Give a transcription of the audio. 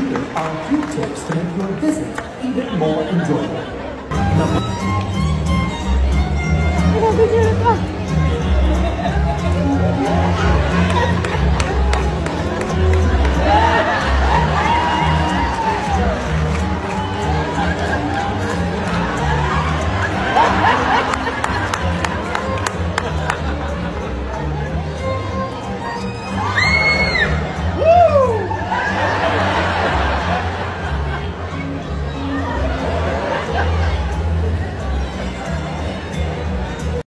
Here are a few tips to make your visit even more enjoyable. Number